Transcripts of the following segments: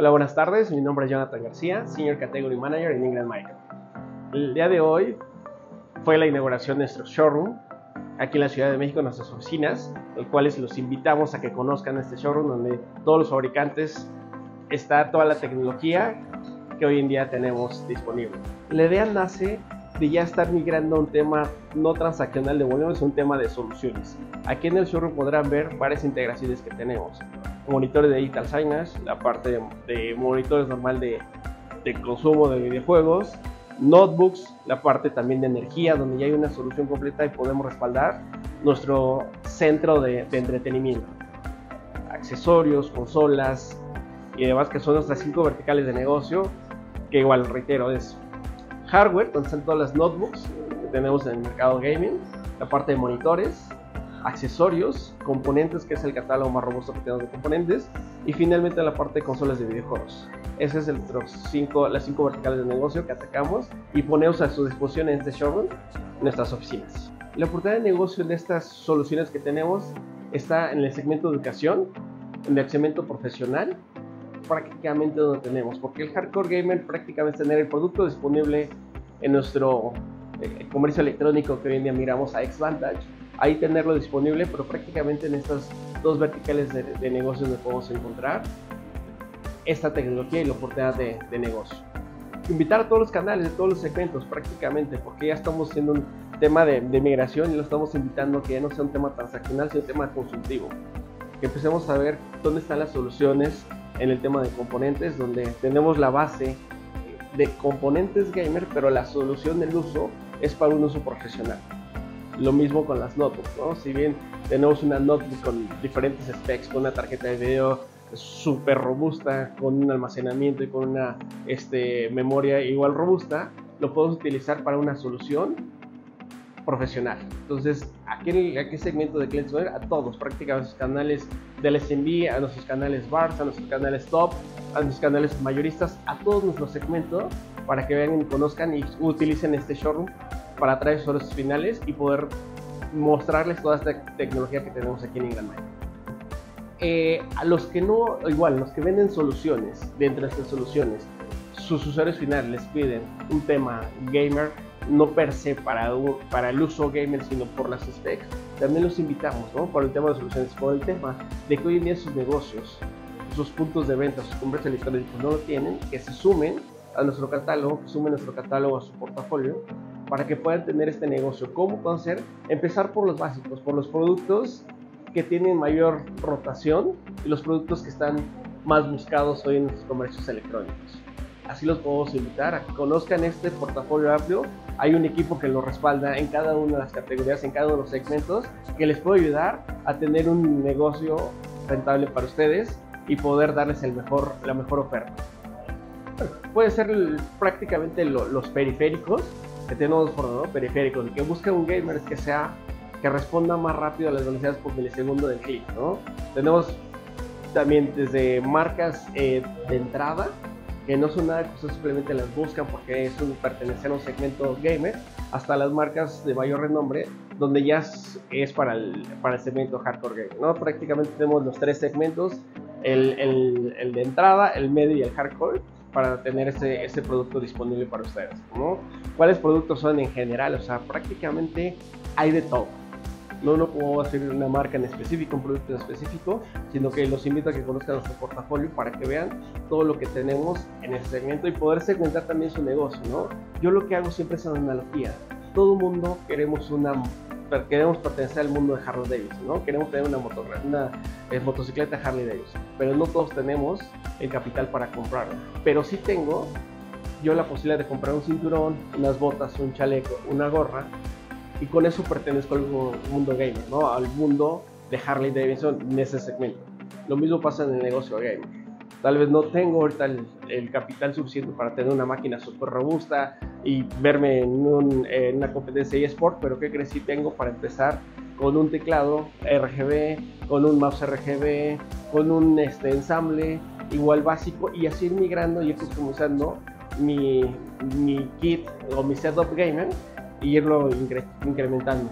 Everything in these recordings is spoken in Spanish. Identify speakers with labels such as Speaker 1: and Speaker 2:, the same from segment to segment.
Speaker 1: Hola, buenas tardes. Mi nombre es Jonathan García, Senior Category Manager en England Michael. El día de hoy fue la inauguración de nuestro showroom aquí en la Ciudad de México, en nuestras oficinas, el cuales los invitamos a que conozcan este showroom donde todos los fabricantes está toda la tecnología que hoy en día tenemos disponible. La idea nace de ya estar migrando a un tema no transaccional de volumen, es un tema de soluciones. Aquí en el showroom podrán ver varias integraciones que tenemos. Monitores de digital signage, la parte de, monitores normal de, de, consumo de videojuegos, notebooks, la parte también de energía, donde ya hay una solución completa y podemos respaldar nuestro centro de, de entretenimiento. Accesorios, consolas y demás que son nuestras cinco verticales de negocio, que igual reitero es hardware, donde están todas las notebooks que tenemos en el mercado gaming, la parte de monitores, accesorios, componentes, que es el catálogo más robusto que tenemos de componentes, y finalmente la parte de consolas de videojuegos. Esas son cinco, las cinco verticales de negocio que atacamos y ponemos a su disposición en este showroom nuestras oficinas. La oportunidad de negocio de estas soluciones que tenemos está en el segmento de educación, en el segmento profesional prácticamente donde tenemos, porque el hardcore gamer prácticamente es tener el producto disponible en nuestro eh, comercio electrónico que hoy en día miramos a Xvantage, ahí tenerlo disponible, pero prácticamente en estas dos verticales de, de negocio donde podemos encontrar esta tecnología y la oportunidad de, negocio. Invitar a todos los canales de todos los segmentos prácticamente, porque ya estamos haciendo un tema de, de migración y lo estamos invitando a que ya no sea un tema transaccional, sino un tema consultivo. Que empecemos a ver dónde están las soluciones en el tema de componentes, donde tenemos la base de componentes gamer, pero la solución del uso es para un uso profesional. Lo mismo con las notebooks, ¿no? Si bien tenemos una notebook con diferentes specs, con una tarjeta de video súper robusta, con un almacenamiento y con una este, memoria igual robusta, lo podemos utilizar para una solución profesional. Entonces, ¿a qué, a qué segmento de clientes A todos, prácticamente a nuestros canales del SMB, a nuestros canales BARS, a nuestros canales top, a nuestros canales mayoristas, a todos nuestros segmentos para que vean conozcan y utilicen este showroom para traer usuarios finales y poder mostrarles toda esta tecnología que tenemos aquí en England eh, a los que no, igual, los que venden soluciones, dentro de estas soluciones, sus usuarios finales les piden un tema gamer, no per se para, para el uso gamer, sino por las specs, también los invitamos, ¿no? Por el tema de soluciones, por el tema de que hoy en día sus negocios, sus puntos de venta, sus comercios electrónicos no lo tienen, que se sumen a nuestro catálogo, que sumen nuestro catálogo a su portafolio, para que puedan tener este negocio. ¿Cómo pueden hacer? Empezar por los básicos, por los productos que tienen mayor rotación y los productos que están más buscados hoy en nuestros comercios electrónicos. Así los podemos invitar a que conozcan este portafolio amplio. Hay un equipo que lo respalda en cada una de las categorías, en cada uno de los segmentos, que les puede ayudar a tener un negocio rentable para ustedes y poder darles el mejor, la mejor oferta. Puede ser prácticamente los periféricos que tenemos por ¿no? periféricos y que busque un gamer que sea que responda más rápido a las velocidades por milisegundo del clic, ¿no? Tenemos también desde marcas eh, de entrada que no son nada que simplemente las buscan porque es un, pertenecer a un segmento gamer, hasta las marcas de mayor renombre, donde ya es, para, el, para el segmento hardcore gamer. ¿no? Prácticamente tenemos los tres segmentos, el, el, el, de entrada, el medio y el hardcore, para tener ese, ese producto disponible para ustedes. ¿no? ¿Cuáles productos son en general? O sea, prácticamente hay de todo no no puedo hacer una marca en específico, un producto en específico, sino que los invito a que conozcan nuestro portafolio para que vean todo lo que tenemos en ese segmento y poder segmentar también su negocio, ¿no? Yo lo que hago siempre es analogía. Todo mundo queremos una queremos pertenecer al mundo de Harley Davidson, ¿no? Queremos tener una, eh, motocicleta Harley Davidson, pero no todos tenemos el capital para comprarla. Pero sí tengo yo la posibilidad de comprar un cinturón, unas botas, un chaleco, una gorra y con eso pertenezco al mundo gamer, ¿no? Al mundo de Harley Davidson en ese segmento. Lo mismo pasa en el negocio gamer. Tal vez no tengo ahorita el, capital suficiente para tener una máquina súper robusta y verme en, una competencia eSport, pero ¿qué crees si tengo para empezar con un teclado RGB, con un mouse RGB, con un este, ensamble igual básico y así ir migrando y ir customizando mi, mi kit o mi setup gamer y irlo incrementando.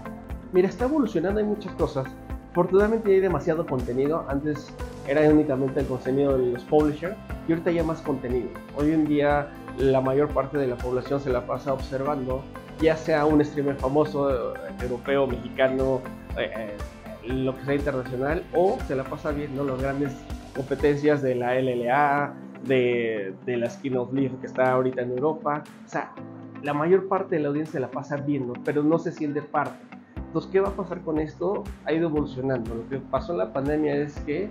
Speaker 1: Mira, está evolucionando, hay muchas cosas. Afortunadamente hay demasiado contenido. Antes era únicamente el contenido de los publishers y ahorita ya más contenido. Hoy en día la mayor parte de la población se la pasa observando, ya sea un streamer famoso, eh, europeo, mexicano, eh, eh, lo que sea internacional, o se la pasa viendo las grandes competencias de la LLA, de, de la Skin of Leaf que está ahorita en Europa. O sea, la mayor parte de la audiencia la pasa viendo, pero no se siente parte. Entonces, ¿qué va a pasar con esto? Ha ido evolucionando. Lo que pasó en la pandemia es que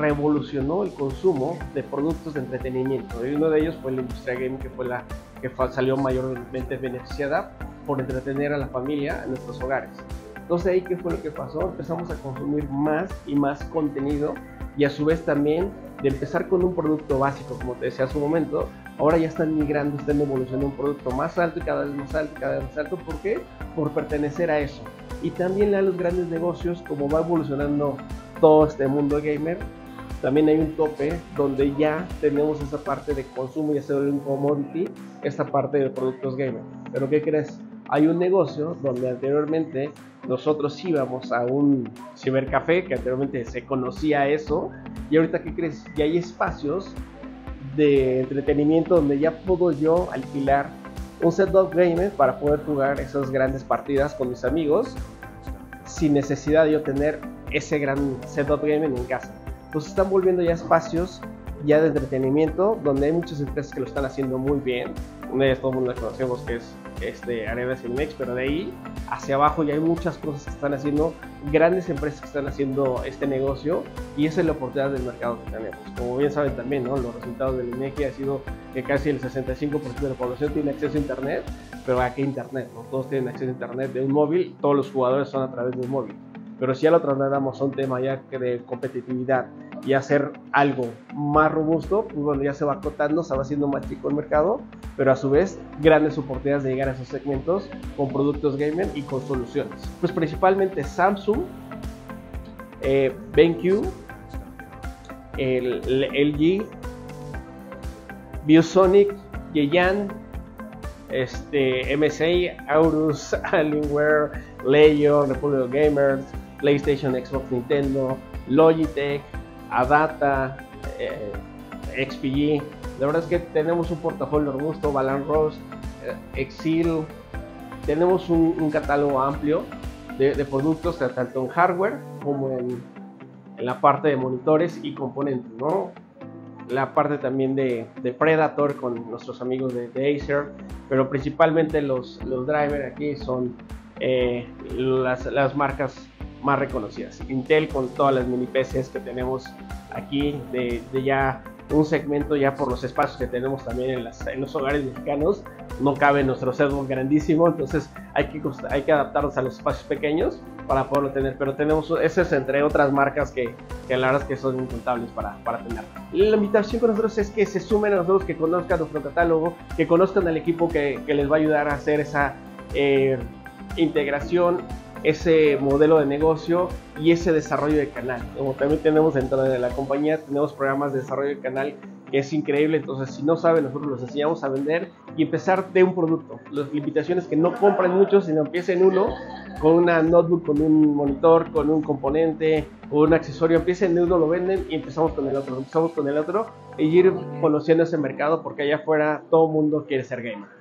Speaker 1: revolucionó el consumo de productos de entretenimiento. Y uno de ellos fue la industria game, que fue la que salió mayormente beneficiada por entretener a la familia en nuestros hogares. Entonces ahí qué fue lo que pasó, empezamos a consumir más y más contenido y a su vez también de empezar con un producto básico, como te decía hace un momento, ahora ya están migrando, están evolucionando un producto más alto y cada vez más alto y cada vez más alto. ¿Por qué? Por pertenecer a eso. Y también a los grandes negocios, como va evolucionando todo este mundo gamer, también hay un tope donde ya tenemos esa parte de consumo y hacer un commodity, esta parte de productos gamer. Pero ¿qué crees? Hay un negocio donde anteriormente nosotros íbamos a un cibercafé, que anteriormente se conocía eso, y ahorita ¿qué crees? Ya hay espacios de entretenimiento donde ya puedo yo alquilar un setup gamer para poder jugar esas grandes partidas con mis amigos sin necesidad de yo tener ese gran setup gaming en casa pues están volviendo ya espacios ya de entretenimiento donde hay muchas empresas que lo están haciendo muy bien. Una de ellas todo el mundo la conocemos que es este, Arena Cinemex, pero de ahí hacia abajo ya hay muchas cosas que están haciendo, grandes empresas que están haciendo este negocio y esa es la oportunidad del mercado que tenemos. Como bien saben también, ¿no? los resultados del INEGI ha sido que casi el 65% de la población tiene acceso a Internet, pero ¿a qué Internet? No? Todos tienen acceso a Internet de un móvil, todos los jugadores son a través de un móvil. Pero si ya lo trasladamos a un tema ya de competitividad y hacer algo más robusto, pues bueno, ya se va acotando, se va haciendo más chico el mercado, pero a su vez grandes oportunidades de llegar a esos segmentos con productos gamer y con soluciones. Pues principalmente Samsung, eh, BenQ, el, LG, Biosonic, Yeyan, este, MSA, Aorus, Alienware, Legion, Republic Gamers, PlayStation, Xbox, Nintendo, Logitech, Adata, eh, XPG. La verdad es que tenemos un portafolio robusto, Balan Rose, eh, Exil. Tenemos un, catálogo amplio de, productos, tanto en hardware como en, la parte de monitores y componentes, ¿no? La parte también de, Predator con nuestros amigos de, Acer, pero principalmente los, los drivers aquí son eh, las, las marcas más reconocidas. Intel con todas las mini PCs que tenemos aquí de, ya un segmento ya por los espacios que tenemos también en, en los hogares mexicanos. No cabe nuestro servo grandísimo, entonces hay que, hay que adaptarnos a los espacios pequeños para poderlo tener. Pero tenemos, ese es entre otras marcas que, que la verdad es que son incontables para, para tener. La invitación con nosotros es que se sumen a nosotros, que conozcan nuestro catálogo, que conozcan al equipo que, que les va a ayudar a hacer esa eh, integración ese modelo de negocio y ese desarrollo de canal. Como también tenemos dentro de la compañía, tenemos programas de desarrollo de canal que es increíble. Entonces, si no saben, nosotros los enseñamos a vender y empezar de un producto. Las limitaciones que no compren mucho, sino empiecen uno con una notebook, con un monitor, con un componente o un accesorio. Empiecen de uno, lo venden y empezamos con el otro. Empezamos con el otro y ir conociendo ese mercado porque allá afuera todo el mundo quiere ser gamer.